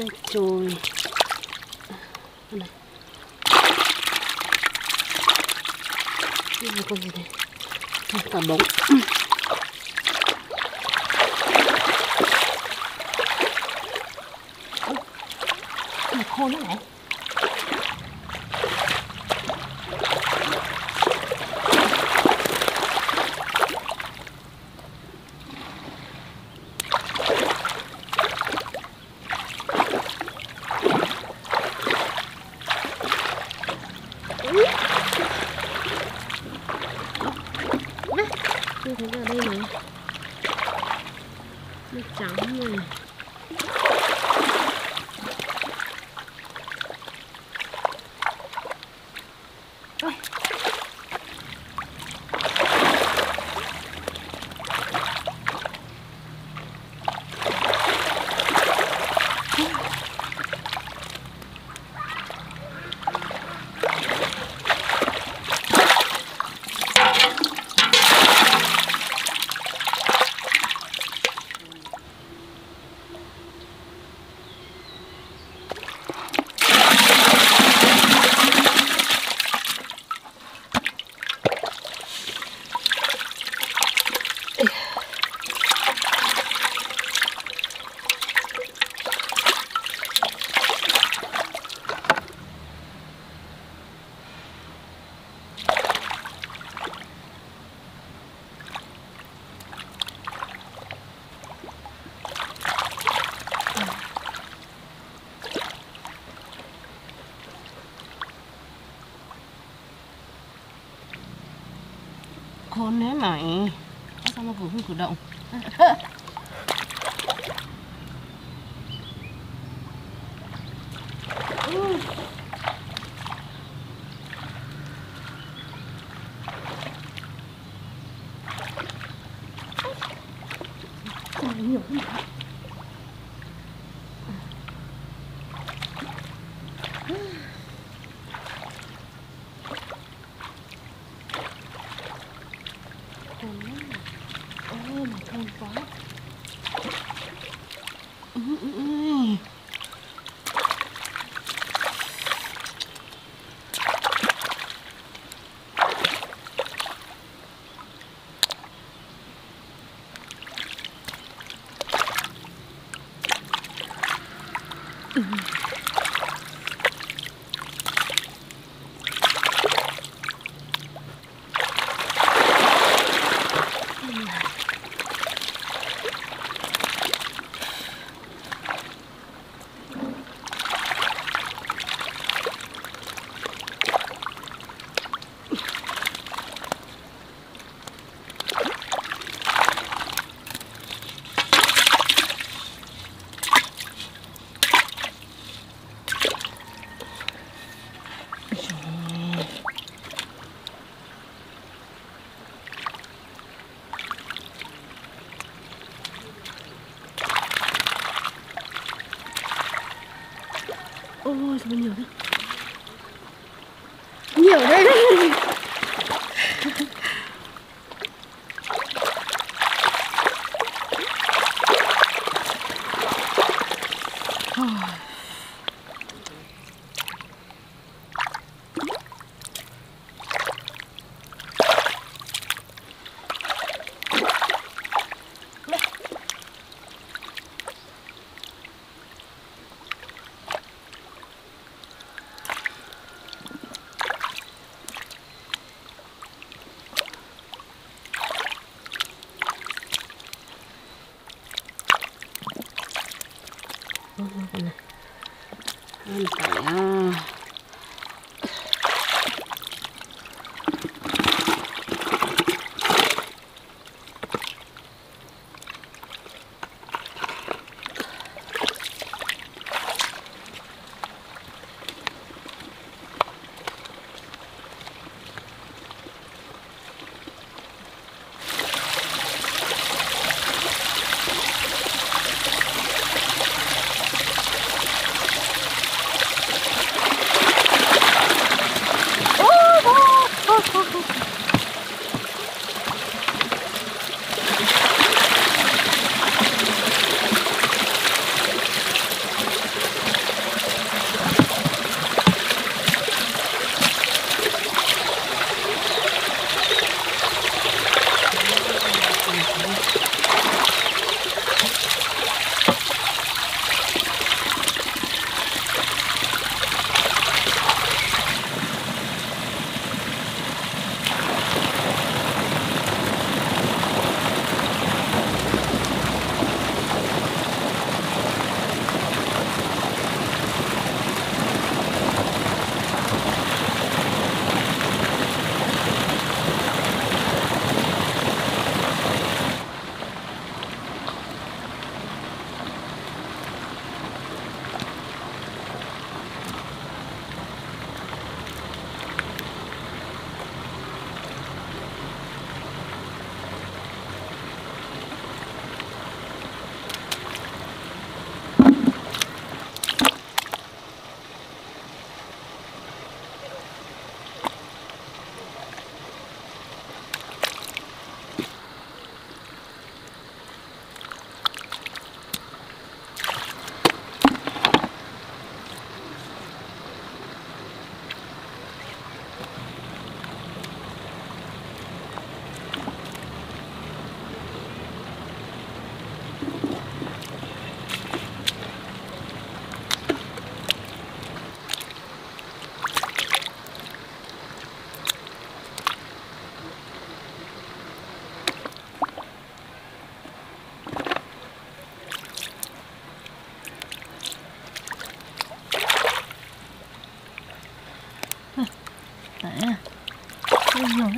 nó trôi này. Đây là con gì đây Đây, tả bóng. Nó khô nữa này. Khôn thế mày sao mà cử không cử động nhiều hơn Ôi mà thơm quá Ừ, ừ, ừ. Ôi sao mà nhiều thế Nhiều đấy Ăn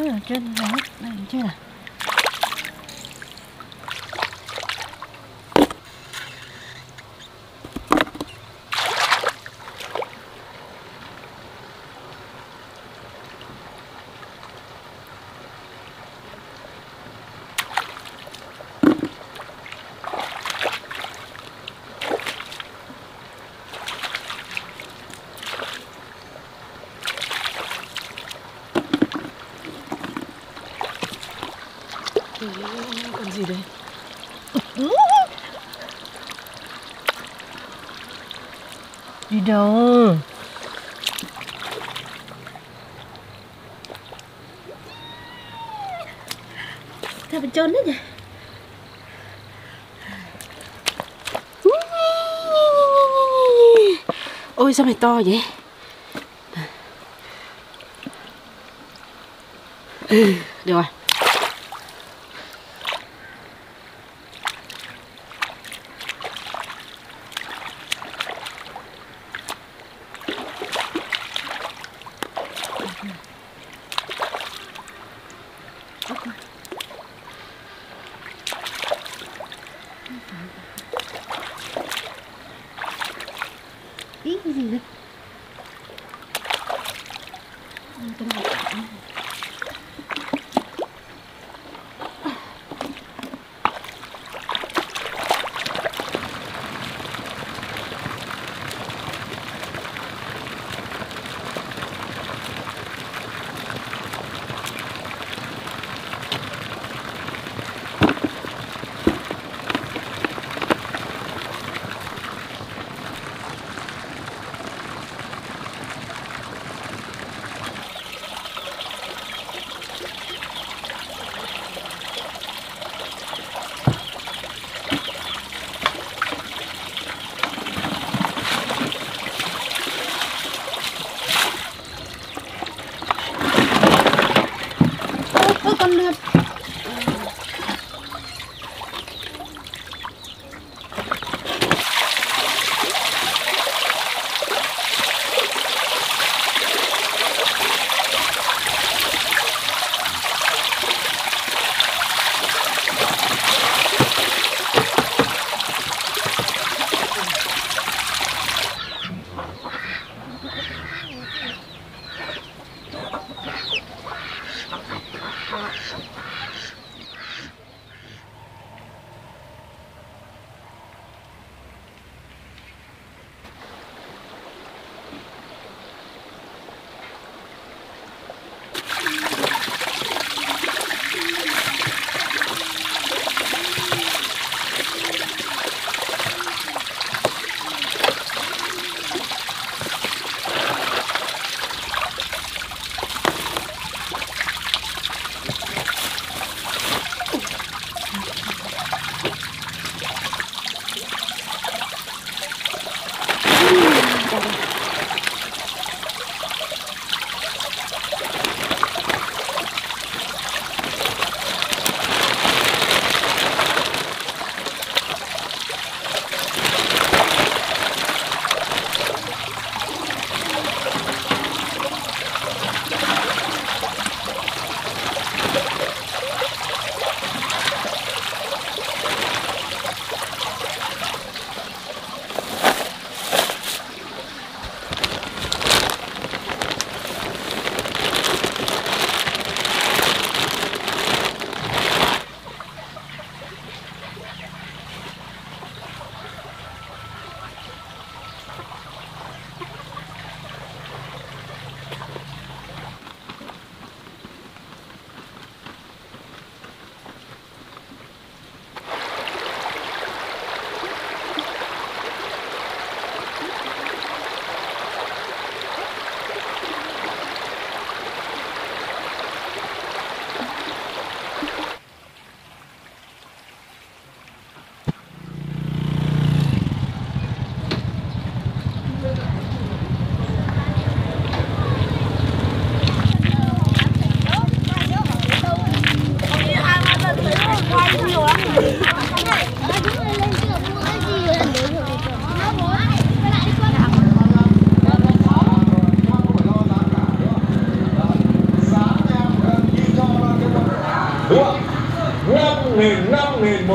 hết ở trên này, này trên à con gì đây đi đâu theo bên trên đấy nhỉ ôi sao mày to vậy ừ, được rồi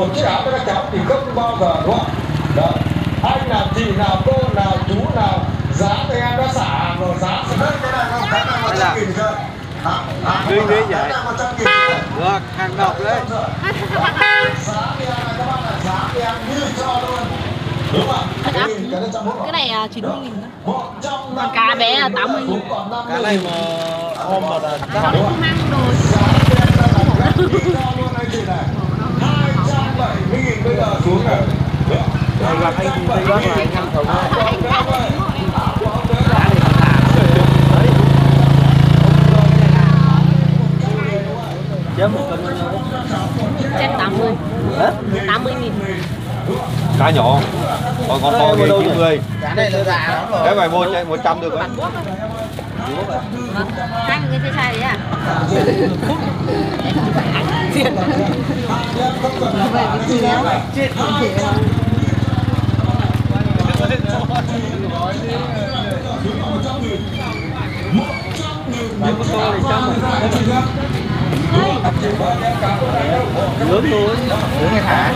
Một chiếc áo cho các cháu thì không bao giờ đúng không đó. Anh nào chị nào cô nào chú nào giá thì em đã xả hàng rồi giá sẽ hết cái này không cái này một trăm nghìn? Hả? Đi, đi vậy. Được, hàng độc đấy. giá thì em này các bác là giá thì em như cho luôn. Đúng không? Cái này Cái này à, 90 nghìn trăm Còn cá bé là 80 nghìn. Cái này mà ôm vào là Cháu không mang đồ. giá thì em là một trăm nghìn cho luôn anh chị này Rồi gặp anh thì thấy bác là anh ăn thùng thôi. Chém một cân Chết 80. Hả? 80 nghìn. cá nhỏ còn con to thì 90 Cái này là già lắm rồi. cái này mua chạy 100 được không. Vâng. Hai người chơi sai đấy à? Vậy cái gì đó? Chết Lớn thôi. Lớn ngày thả.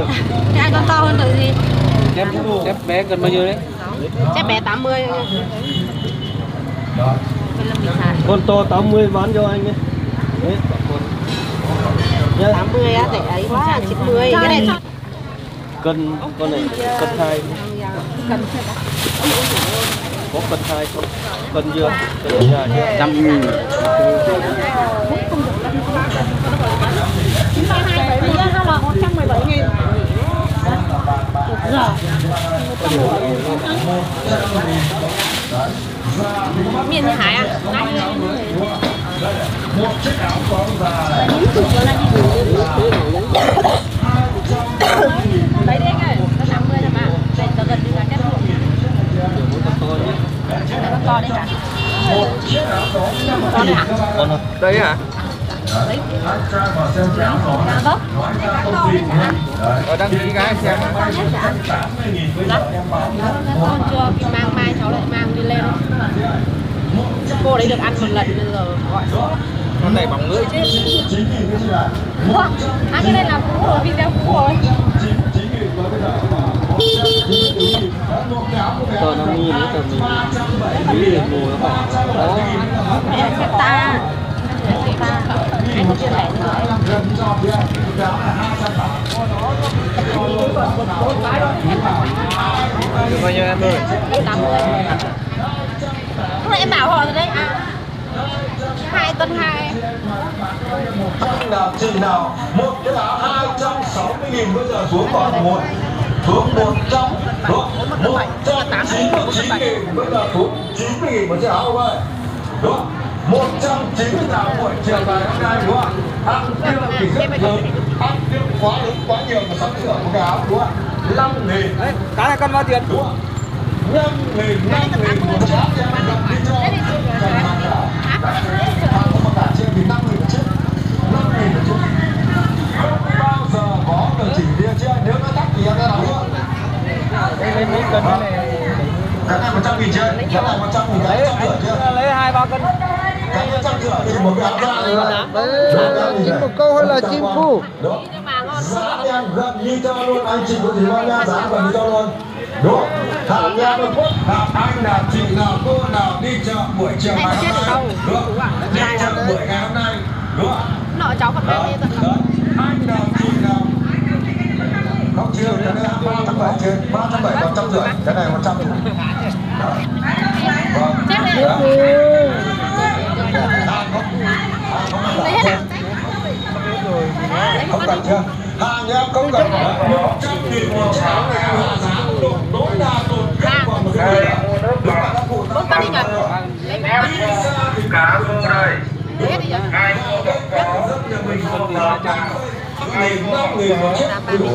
Bé cái con to hơn tự gì Chép chép bé cần bao nhiêu đấy? chắc bé 80 Đây là mình xài Con to 80 bán cho anh ấy. Đấy. Nhá. 80 á để ấy quá 90 cái này Cân con này cân hai có cân hai không? Cân chưa? Cân chưa? Trăm nghìn. Miền như hải à? Đấy đấy anh ơi có 80 thôi mà. Đây tao gần như là kết Đây con to đấy hả con đấy hả Con nào? Đây hả? Đấy dạ vâng ăn Ở đăng ký cái xem. ăn con chưa mang mai cháu lại mang đi lên cô đấy được ăn một lần bây giờ gọi Con này bằng lưỡi chứ. Ủa, à cái này là cũ rồi, video cũ rồi Tờ 5 nghìn nữa tầm mình. Lý được mùa nó phải. Đó. Cái xe ta Cái này là xe Bao nhiêu em ơi? Em 80 Lúc nãy em bảo họ rồi đấy. À hai cân hai. Nào chị nào một cái áo hai trăm sáu mươi nghìn bây giờ xuống còn một xuống một trăm đúng một trăm chín mươi chín nghìn bây giờ xuống chín mươi nghìn một chiếc áo thôi đúng một trăm chín mươi tám buổi chiều ngày hôm nay đúng không ăn tiêu thì rất lớn. ăn tiêu quá lớn quá nhiều mà sắp sửa một cái áo đúng không năm nghìn. Đấy, cá này cân bao tiền? đúng không năm nghìn năm nghìn một chiếc áo em cầm đi cho. Hàng bằng cả trên thì nghìn nghìn chiếc. Không bao giờ có tờ chỉ địa chưa? Nếu nó tắt thì em ra đóng luôn. Đây lấy mấy cân này? cái này một trăm nghìn chưa? Cái này một trăm nghìn cái Lấy trăm rưỡi chưa? Lấy hai ba cân. Một chim bồ câu hay là chim cu? giá gần như cho luôn anh chị có bao nha giá gần như cho luôn đúng hàng nhà một quốc nào anh nào chị nào cô nào đi chợ buổi chiều ngày hôm nay đúng đi chợ buổi ngày hôm nay đúng? Nọ cháu còn mang Đó, đi đó. anh nào chị nào không chưa cái này ba trăm bảy chưa ba trăm bảy còn trăm rưỡi cái này một trăm vâng Chết này Đó. Hàng không? Hàng không? Lấy hết à Một cần chưa? Hàng nhá không cần một trăm nghìn một áo này hạ giá đột tối đa tột không còn một cái gì đúng là các cụ Bốn cân đi nhỉ Lấy một cân cá vô đây đi có rất nhà mình không là cả nghìn năm nghìn một chiếc đủ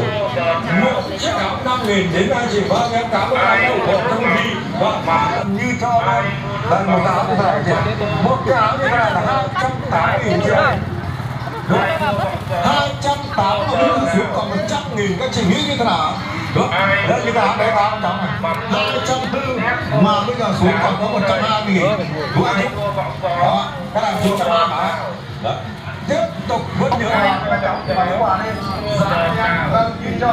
một chiếc áo năm nghìn đến anh chị vâng em cảm ơn anh ủng hộ thông tin và mà như cho đây đây một cái áo như thế này chị một cái áo như thế này là hai trăm tám nghìn triệu hai trăm tám mươi xuống còn một trăm nghìn các chị nghĩ như thế nào? Đúng. Đấy, như cái áo đấy áo trắng này hai trăm tư mà bây giờ xuống còn có một trăm hai mươi nghìn. Đúng không? đó các bạn xuống trăm hai mà. Đấy tiếp tục vẫn nhớ. Là cháu phải bạn đi dạ. Nha vâng đi cho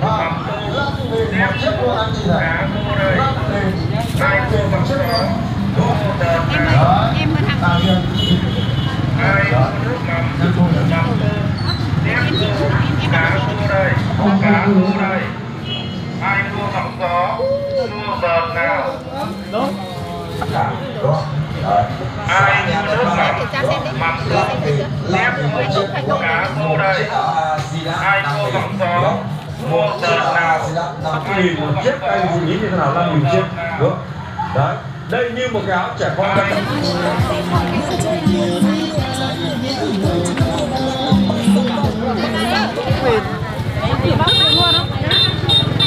ba lắp về một chiếc luôn anh chị này lắp về hai về một chiếc luôn đúng không đấy em mới thằng à riêng em đó em em không được em cá cua đây cá cua đây ai mua gọng gió? Mua bờn nào? Đó. Đó đấy ai mua nước mắm mắm đi nếp cá cua đây. Ai mua gọng gió? Mua bờn nào? Năm nghìn một chiếc anh chị nghĩ như thế nào năm nghìn chiếc đúng đấy đây như một cái áo trẻ con. Ai Thì bác được luôn không?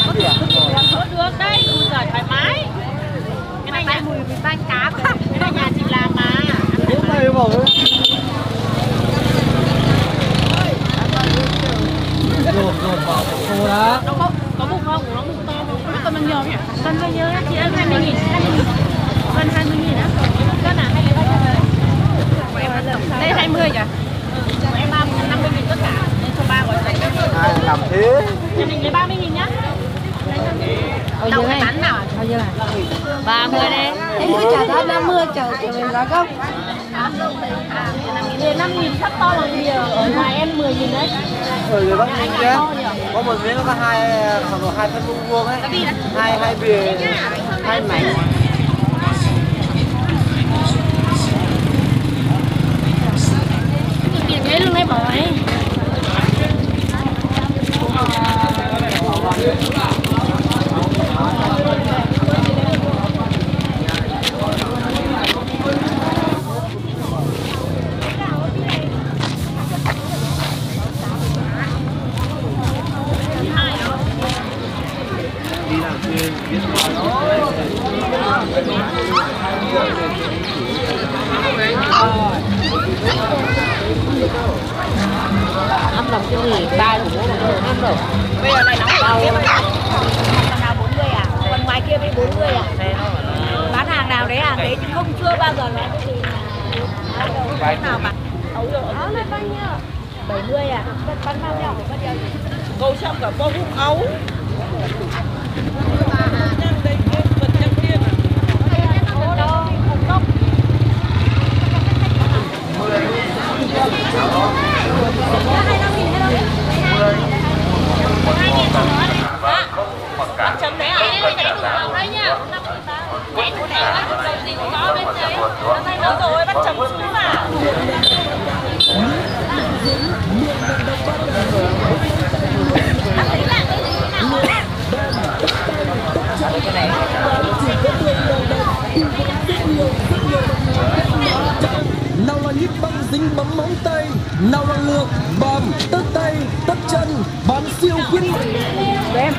Có thể làm thốt được đấy, ui giời thoải mái. Cái này nhà mùi với cá, cái này nhà chị làm mà. Đúng bảo. Rồi rồi bảo cô đã. Nó có có bụng không? Nó bụng to không? Biết cân bao nhiêu nhỉ? Cân bao nhiêu á? Chị ơi 20 nghìn, Cân 20 nghìn á. Cân à hay là bao nhiêu? Của em là Đây 20 nhỉ? Của em 50 nghìn tất cả. Nên cho ba gói giấy. Ai làm thế? Nhà mình lấy 30 nghìn nhá. Đậu cái tán nào? Bao nhiêu này? 30 đấy. em cứ trả ra 50 chờ chờ mình giá gốc 5 nghìn sắp to bằng nhiều. Ở ngoài em 10 nghìn đấy. Ở người bác Anh nhìn ăn nhé. to nhỉ? Có một miếng có hai khoảng độ hai phân vuông vuông ấy. Hai hai bìa hai mảnh.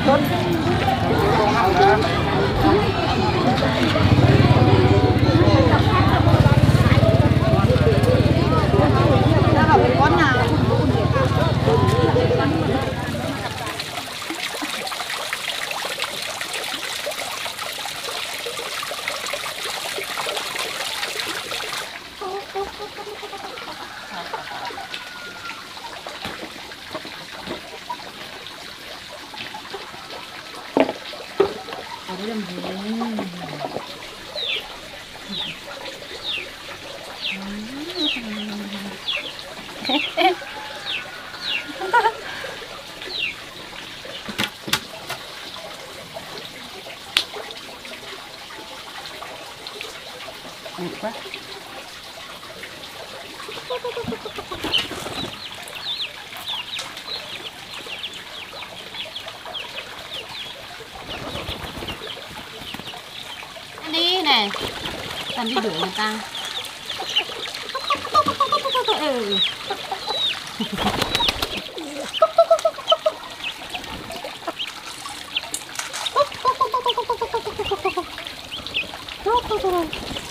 Captain. Đi ตังเออどこどこ